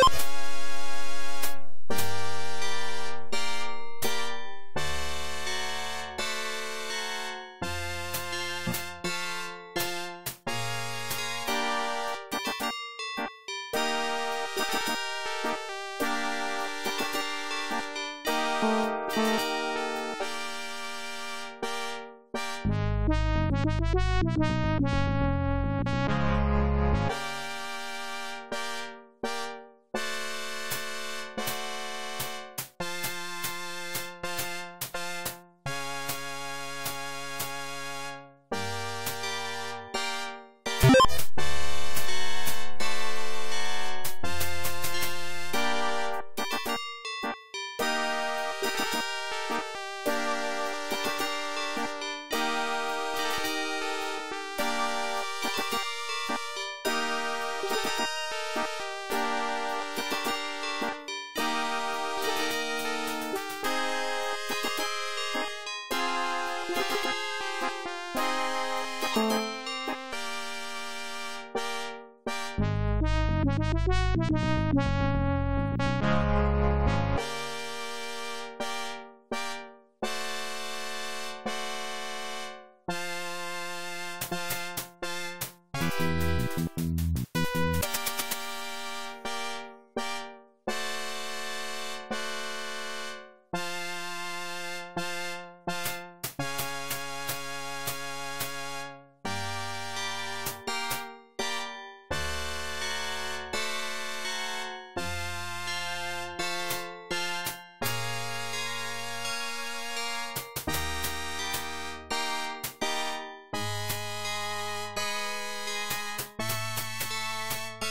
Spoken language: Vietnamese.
you